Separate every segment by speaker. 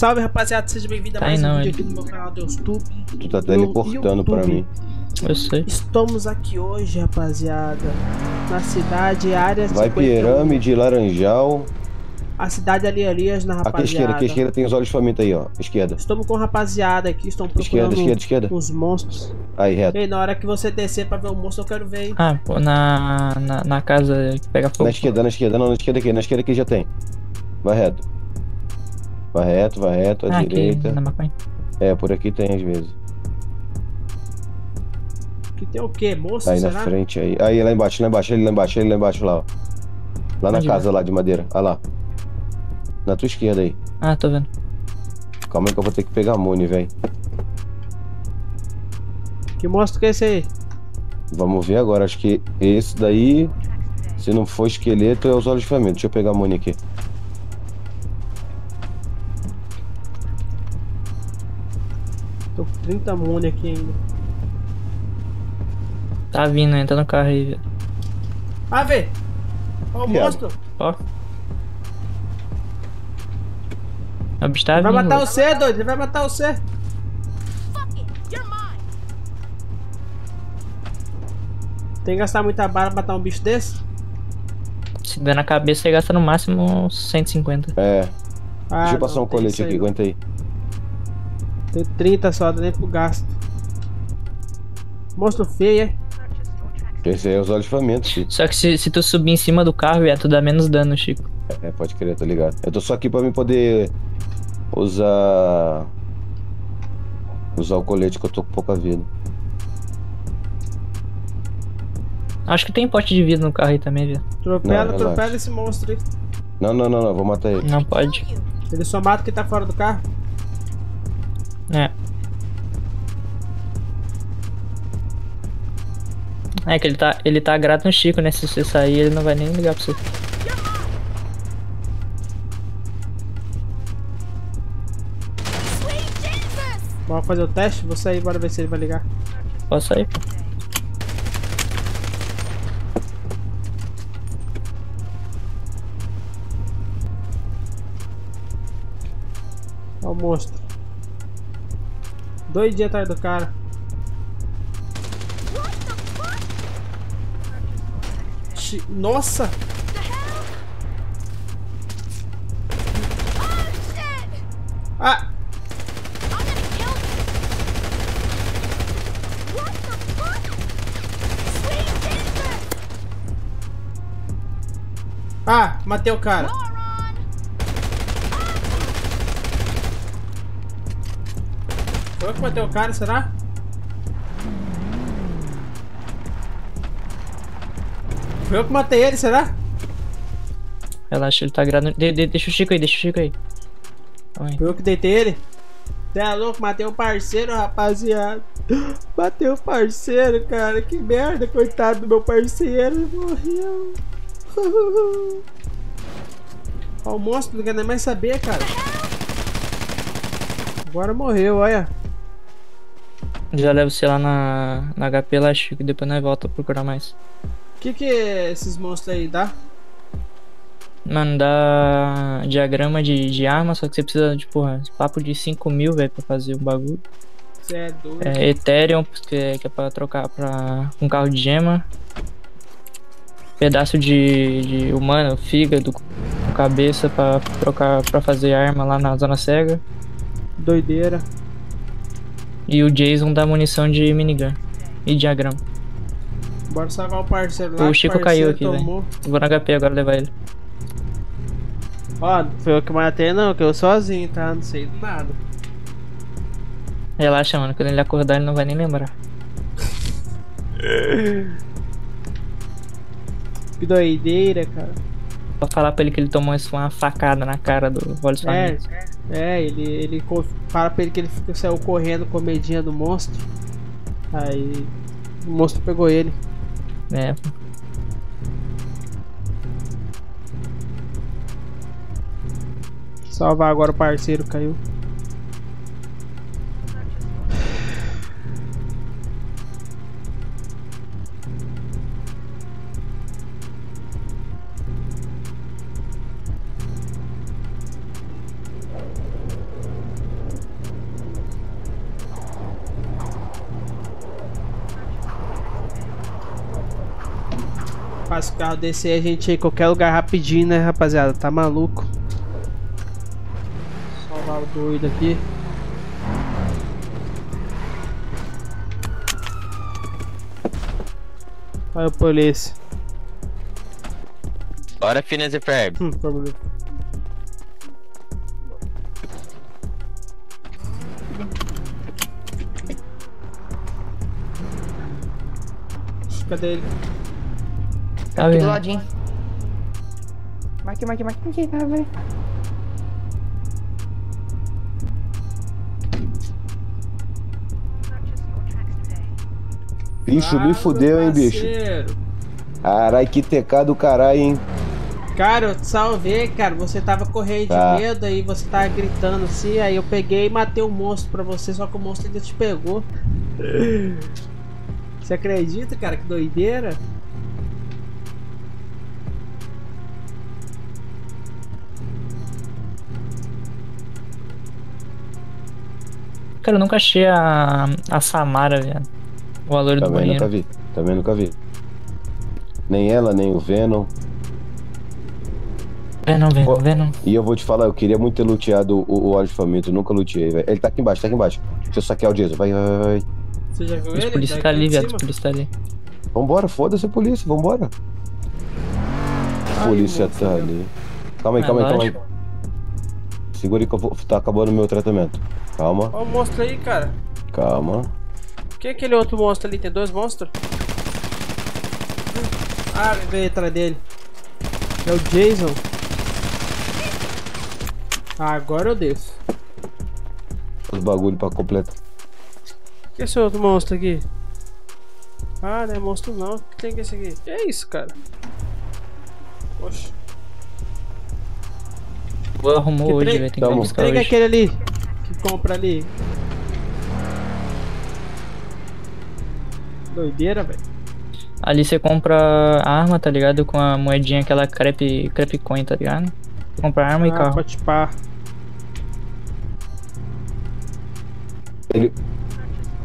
Speaker 1: salve rapaziada, seja bem-vindo a
Speaker 2: Tá
Speaker 1: mais um
Speaker 2: não,
Speaker 1: vídeo
Speaker 2: ele-
Speaker 1: aqui no meu canal do YouTube.
Speaker 3: Tu tá teleportando pra mim.
Speaker 2: Eu sei.
Speaker 1: Estamos aqui hoje, rapaziada, na cidade Área
Speaker 3: Vai
Speaker 1: 51.
Speaker 3: pirâmide, laranjal.
Speaker 1: A cidade ali, Alias, na
Speaker 3: Aqui à
Speaker 1: rapaziada.
Speaker 3: esquerda, aqui à esquerda tem os olhos famintos aí, ó. Esquerda.
Speaker 1: Estamos com rapaziada aqui, estão procurando
Speaker 3: Esquerda, esquerda, esquerda.
Speaker 1: uns monstros.
Speaker 3: Aí, reto.
Speaker 1: Ei, na hora que você descer pra ver o monstro, eu quero ver, hein?
Speaker 2: Ah, pô, na, na, na casa que pega fogo.
Speaker 3: Na esquerda, na esquerda. Não, na esquerda aqui. Na esquerda aqui já tem. Vai reto. Vai reto, vai reto, à
Speaker 2: Ah, aqui,
Speaker 3: direita.
Speaker 2: na.
Speaker 3: É, por aqui tem às vezes.
Speaker 1: Que tem o quê? Monstro,
Speaker 3: Aí na
Speaker 1: será?
Speaker 3: frente aí. Aí lá embaixo, lá embaixo, ele lá embaixo, ele lá embaixo lá, ó. Lá na
Speaker 2: Onde
Speaker 3: casa lá de madeira. Olha lá. Na tua esquerda aí.
Speaker 2: Ah, tô vendo.
Speaker 3: Calma aí que eu vou ter que pegar a Muni, velho.
Speaker 1: Que monstro que é esse aí?
Speaker 3: Vamos ver agora. Acho que esse daí, se não for esqueleto, é os olhos famintos. Deixa eu pegar a Muni aqui.
Speaker 1: 30 muni aqui ainda.
Speaker 2: Tá vindo, entra no carro aí, velho.
Speaker 1: Ah, vê! Ó o monstro!
Speaker 2: Ó. O bicho tá
Speaker 1: Ele vai
Speaker 2: vindo.
Speaker 1: matar você, doido! Ele vai matar você! Tem que gastar muita bala pra matar um bicho desse?
Speaker 2: Se der na cabeça, você gasta no máximo uns 150.
Speaker 3: É.
Speaker 1: Ah,
Speaker 3: Deixa eu passar
Speaker 1: não,
Speaker 3: um colete aqui, aguenta aí.
Speaker 1: Tem 30 só, dá nem pro gasto. Monstro feio, é?
Speaker 3: Esse aí é os olhos famintos, filho.
Speaker 2: Só que se, se tu subir em cima do carro, velho, tu dá menos dano, Chico.
Speaker 3: É, pode crer, tô ligado. Eu tô só aqui pra mim poder usar. Usar o colete que eu tô com pouca vida.
Speaker 2: Acho que tem pote de vida no carro aí também,
Speaker 3: Não,
Speaker 1: atropela
Speaker 3: relaxa.
Speaker 1: esse monstro aí.
Speaker 3: Não, não, não, não, vou matar ele.
Speaker 2: Não pode.
Speaker 1: Ele só mata quem tá fora do carro.
Speaker 2: É. É que ele tá, ele tá grato no Chico, né? Se você sair, ele não vai nem ligar pra você.
Speaker 1: Vamos fazer o teste? Vou sair, bora ver se ele vai ligar.
Speaker 2: Posso sair.
Speaker 1: Ó o monstro. Dois dias atrás do cara. Nossa! Ah! Ah, matei o cara. Foi eu que matei o cara, será? Foi eu que matei ele, será?
Speaker 2: Relaxa, ele tá grato. no- De- de- deixa o Chico aí, deixa o Chico aí. Aí.
Speaker 1: Foi eu que deitei ele? Você é louco, matei um parceiro, rapaziada. Matei o parceiro, cara. Que merda, coitado do meu parceiro. Ele morreu. Ó, o monstro não quer nem mais saber, cara. Agora morreu, olha.
Speaker 2: Já levo você lá na, na HP lá, Chico, e depois nós volta a procurar mais.
Speaker 1: O que que esses monstros aí dá?
Speaker 2: Mano, dá diagrama de, de arma, só que você precisa de, porra, papo de 5 mil, velho, pra fazer o bagulho.
Speaker 1: Você é doido.
Speaker 2: É Ethereum, que é, que é pra trocar pra um carro de gema. Pedaço de, de humano, fígado, cabeça pra trocar pra fazer arma lá na zona cega.
Speaker 1: Doideira.
Speaker 2: E o Jason dá munição de minigun. E diagrama.
Speaker 1: Bora salvar o parceiro lá.
Speaker 2: O Chico
Speaker 1: parceiro
Speaker 2: caiu aqui, velho. Vou na HP agora levar ele.
Speaker 1: Ó, foi eu que matei não, que eu sozinho, tá? Não sei de nada.
Speaker 2: Relaxa, mano. Quando ele acordar, ele não vai nem lembrar.
Speaker 1: Que doideira, cara.
Speaker 2: Vou falar pra ele que ele tomou uma facada na cara do Wallace
Speaker 1: É,
Speaker 2: Famintos.
Speaker 1: É, ele, ele fala pra ele que ele saiu correndo com medinha do monstro. Aí o monstro pegou ele.
Speaker 2: É.
Speaker 1: Salvar agora o parceiro caiu. Carro descer a gente em qualquer lugar rapidinho, né, rapaziada? Tá maluco? Salvar o doido aqui. Olha o polícia.
Speaker 4: Bora, Phineas e Ferb.
Speaker 1: Hum, problema. Cadê ele?
Speaker 2: Tá
Speaker 5: Aqui do
Speaker 2: vendo?
Speaker 5: ladinho. Marque, marque, marque, marque, vai, vai.
Speaker 3: Bicho,
Speaker 1: Ah,
Speaker 3: me fudeu, hein, bicho. Carai, que TK do caralho, hein?
Speaker 1: Cara, eu te salvei, cara. Você tava correndo
Speaker 3: Tá.
Speaker 1: de medo aí, você tava gritando assim. Aí eu peguei e matei o monstro pra você, só que o monstro ainda te pegou. Você acredita, cara? Que doideira.
Speaker 2: Cara, eu nunca achei a, a Samara, velho. O valor do
Speaker 3: Também nunca
Speaker 2: banheiro.
Speaker 3: vi. Também nunca vi. Nem ela, nem o Venom.
Speaker 2: Venom, Venom,
Speaker 3: Pô.
Speaker 2: Venom.
Speaker 3: E eu vou te falar, eu queria muito ter luteado o, o óleo de faminto. Nunca luteei, velho. Ele tá aqui embaixo, tá aqui embaixo. Deixa eu saquear o Jason. Vai, vai, vai, vai.
Speaker 1: Você já viu
Speaker 2: Os
Speaker 1: ele?
Speaker 2: polícia
Speaker 1: Daqui
Speaker 2: tá ali, viado. Os polícia tá ali.
Speaker 3: Vambora, foda-se a polícia, vambora. A polícia tá ali. Calma aí,
Speaker 2: É,
Speaker 3: calma aí, calma aí. Segura aí que eu vou. Tá acabando o meu tratamento. Calma,
Speaker 1: Olha o monstro aí, cara.
Speaker 3: calma.
Speaker 1: Quem é aquele outro monstro ali? Tem dois monstros? Ah, veio atrás dele. É o Jason. Ah, agora eu desço.
Speaker 3: Os bagulho pra completar.
Speaker 1: Que é esse outro monstro aqui? Ah, não é monstro não. O que tem que esse aqui? Que é isso, cara? Poxa.
Speaker 2: Vou arrumou
Speaker 1: Que
Speaker 2: hoje, velho. Tem que buscar hoje.
Speaker 1: aquele ali. Que compra ali. Doideira, velho.
Speaker 2: Ali você compra arma, tá ligado? Com a moedinha aquela crepe, crepe coin, tá ligado? Compra arma e
Speaker 1: Ah,
Speaker 2: carro.
Speaker 1: pode pá.
Speaker 3: Ele.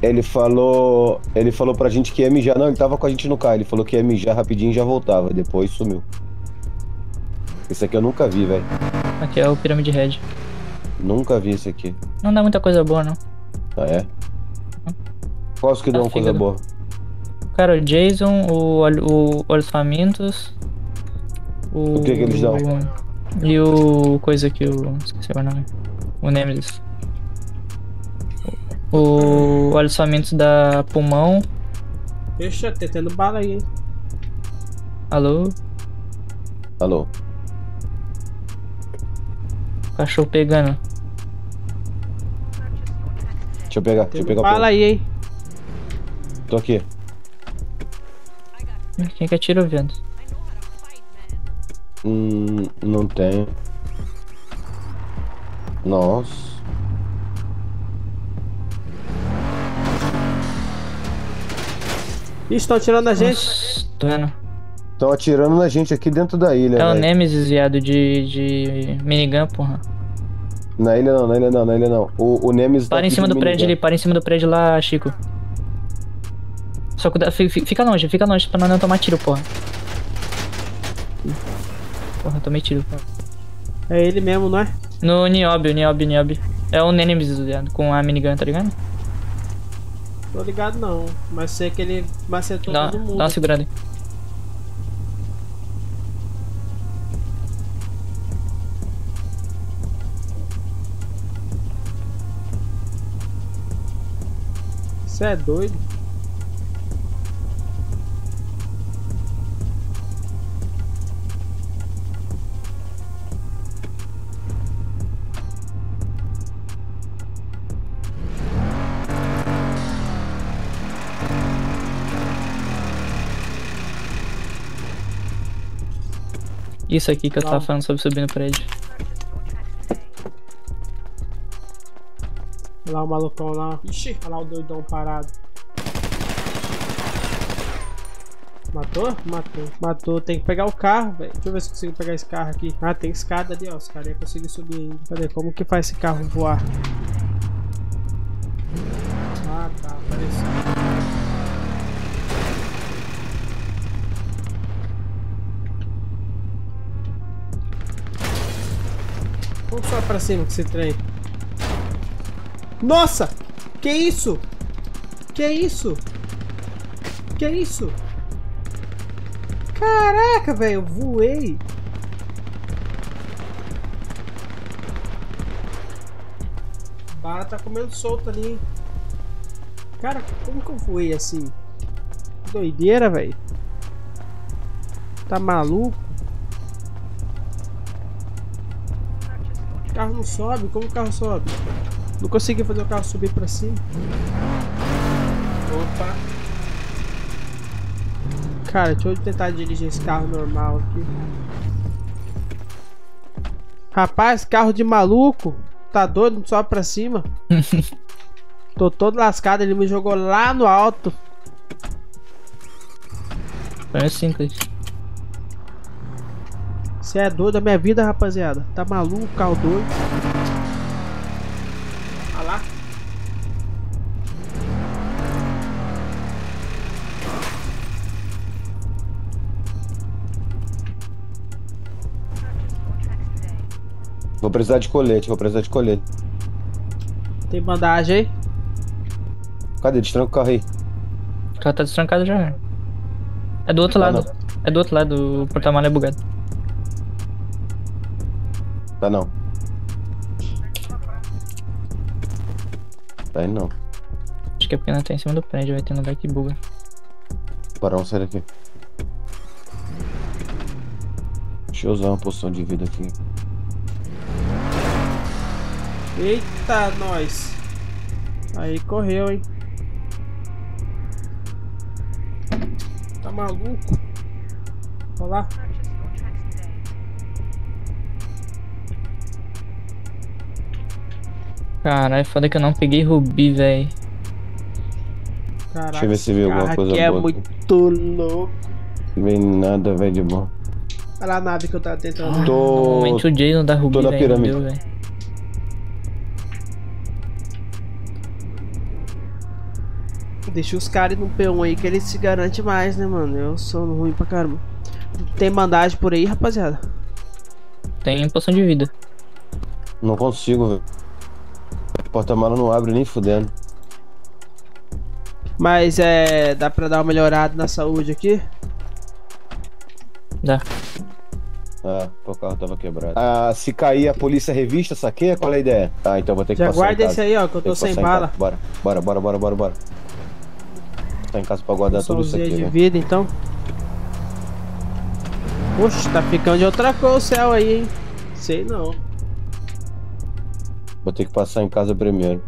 Speaker 3: Ele falou. Ele falou pra gente que ia mijar. Não, ele tava com a gente no carro. Ele falou que ia mijar rapidinho e já voltava. Depois sumiu. Esse aqui eu nunca vi, velho.
Speaker 2: Aqui é o Pyramid Head.
Speaker 3: Nunca vi esse aqui.
Speaker 2: Não dá muita coisa boa, não.
Speaker 3: Ah, é? Quais que dão uma coisa boa?
Speaker 2: Cara, o Jason, o, o Olhos Famintos. O,
Speaker 3: O que que eles dão?
Speaker 2: E o. coisa aqui, o. esqueci o nome. O Nemesis. O Olhos Famintos da Pulmão.
Speaker 1: Deixa, tá tendo bala aí, hein?
Speaker 2: Alô?
Speaker 3: Alô?
Speaker 2: Cachorro pegando.
Speaker 3: Deixa eu pegar, deixa eu pegar pelo.
Speaker 1: aí, hein?
Speaker 3: Tô aqui.
Speaker 2: Quem que atirou, viado?
Speaker 3: Hum, não tem. Nossa.
Speaker 1: Ih, estão atirando a gente.
Speaker 2: Vendo.
Speaker 3: Estão atirando na gente aqui dentro da ilha,
Speaker 2: É o. Nemesis, viado, de, de minigun, porra.
Speaker 3: Na ilha não, na ilha não, na ilha não. O, o Nemesis tá
Speaker 2: Para em
Speaker 3: aqui
Speaker 2: cima do prédio ali, para em cima do prédio lá, Chico. Só cuidado, fi- fi- fica longe, fica longe pra não tomar tiro, porra. Porra, tomei tiro.
Speaker 1: É ele mesmo, não é?
Speaker 2: No Niobe, o Niobe, o Niobe. É o Nemesis, viado, com a minigun, tá ligado?
Speaker 1: Tô ligado não. Mas sei que ele macetou
Speaker 2: Dá,
Speaker 1: todo
Speaker 2: dá
Speaker 1: mundo.
Speaker 2: uma segurada aí.
Speaker 1: Você é doido?
Speaker 2: Isso aqui que eu
Speaker 1: Não.
Speaker 2: tava falando sobre subir no prédio.
Speaker 1: Olha lá o malucão lá. Ixi. Olha lá o doidão parado. Matou? Matou. Matou. Tem que pegar o carro, velho. Deixa eu ver se consigo pegar esse carro aqui. Ah, tem escada ali, ó. Os caras iam conseguir subir ainda. Cadê? Como que faz esse carro voar? Ah, tá. Apareceu. Vamos só pra cima com esse trem. Nossa! Que isso? Que isso? Que isso? Caraca, velho, eu voei. A bala tá comendo solto ali? Cara, como que eu voei assim? Doideira, velho. Tá maluco? O carro não sobe? Como o carro sobe? Não consegui fazer o carro subir pra cima. Opa. Cara, deixa eu tentar dirigir esse carro normal aqui. Rapaz, carro de maluco. Tá doido? Não sobe pra cima. Tô todo lascado, ele me jogou lá no alto.
Speaker 2: É simples.
Speaker 1: Você é doido da minha vida, rapaziada. Tá maluco, carro doido.
Speaker 3: Vou precisar de colete, vou precisar de colete.
Speaker 1: Tem bandagem aí?
Speaker 3: Cadê? Destranca o carro aí.
Speaker 2: O carro tá destrancado já. É do outro
Speaker 3: Tá
Speaker 2: lado. É do outro lado, o porta-malas é bugado.
Speaker 3: Tá não. Tá aí não.
Speaker 2: Acho que é porque não tá em cima do prédio, vai ter um lugar que buga.
Speaker 3: Barão, sai daqui. Deixa eu usar uma poção de vida aqui.
Speaker 1: Eita, nós. Aí correu, hein. Tá maluco? Olha lá.
Speaker 2: Caralho, foda que eu não peguei rubi, véi.
Speaker 1: Caraca,
Speaker 3: Deixa eu ver se
Speaker 1: esse
Speaker 3: alguma coisa
Speaker 1: aqui é
Speaker 3: boa aqui.
Speaker 1: muito louco.
Speaker 3: Não vem nada, velho, de bom.
Speaker 1: Olha lá a nave que eu tava tentando.
Speaker 3: Tô.
Speaker 2: Normalmente o Jason dá rubi,
Speaker 3: tô na
Speaker 2: velho. não
Speaker 3: pirâmide.
Speaker 2: deu,
Speaker 1: Deixa os caras no P1 aí que ele se garante mais, né, mano? Eu sou ruim pra caramba. Tem bandagem por aí, rapaziada?
Speaker 2: Tem poção de vida.
Speaker 3: Não consigo, velho. Porta-mala não abre nem fudendo.
Speaker 1: Mas é. Dá pra dar uma melhorada na saúde aqui?
Speaker 2: Dá.
Speaker 3: Ah, o carro tava quebrado. Ah, se cair a polícia revista, saqueia? Qual é a ideia? Ah, então vou ter que
Speaker 1: Já
Speaker 3: passar em
Speaker 1: guarda esse aí, ó, que eu tô sem bala.
Speaker 3: bora, bora, bora, bora, bora, bora. Tá em casa pra guardar tudo isso aqui,
Speaker 1: de
Speaker 3: né?
Speaker 1: vida, então. Oxe, tá ficando de outra cor o céu aí, hein? Sei não.
Speaker 3: Vou ter que passar em casa primeiro.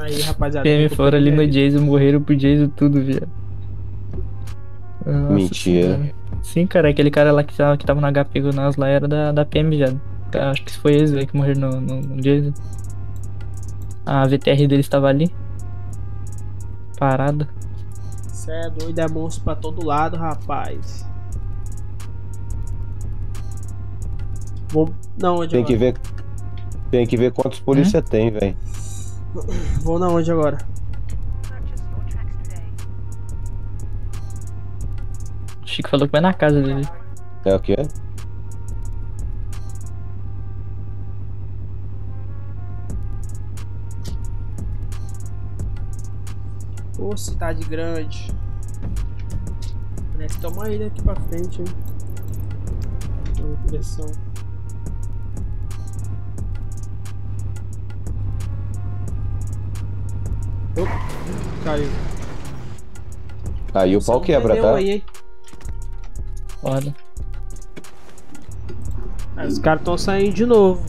Speaker 1: Aí, rapaziada.
Speaker 2: PM
Speaker 1: tô
Speaker 2: fora ali no Jason, morreram pro Jason tudo, viado.
Speaker 3: Mentira.
Speaker 2: Sim, cara, aquele cara lá que tava, que tava no HP com nós lá era da, da PM, viado. Cara, Acho que foi eles, que morreram no, no, no Jason. A VTR deles tava ali. Parada.
Speaker 1: Cê é doido, é monstro pra todo lado, rapaz. Vou. Não, onde
Speaker 3: Tem
Speaker 1: agora?
Speaker 3: que ver. Tem que ver quantos polícia
Speaker 1: Hum?
Speaker 3: tem, velho.
Speaker 1: Vou na onde agora?
Speaker 2: O Chico falou que vai na casa dele.
Speaker 3: É o quê?
Speaker 1: Ô, cidade grande. Parece que tem uma ilha aqui pra frente, hein? Com impressão. Opa, caiu.
Speaker 3: Aí o pau quebra, tá?
Speaker 1: Aí, hein?
Speaker 2: Foda.
Speaker 1: Aí os caras tão saindo de novo.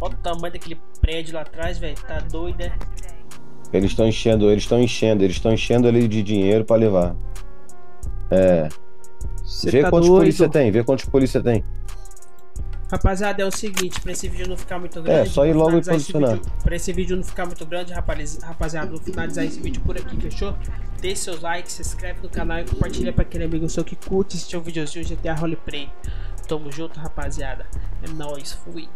Speaker 1: Olha o tamanho daquele prédio lá atrás, velho. Tá doido, é?
Speaker 3: Eles estão enchendo, eles estão enchendo, eles estão enchendo ali de dinheiro pra levar. É.
Speaker 1: Cê
Speaker 3: vê
Speaker 1: tá
Speaker 3: quantos
Speaker 1: doido.
Speaker 3: polícia tem, vê quantos polícia tem.
Speaker 1: Rapaziada, é o seguinte, pra esse vídeo não ficar muito
Speaker 3: É,
Speaker 1: grande.
Speaker 3: só ir logo e posicionar.
Speaker 1: vídeo- Pra esse vídeo não ficar muito grande, rapaz, rapaziada, vou finalizar esse vídeo por aqui, fechou? Deixe seus likes, se inscreve no canal e compartilha pra aquele amigo seu que curte esse seu videozinho GTA Roleplay. Tamo junto, rapaziada. É nóis, fui.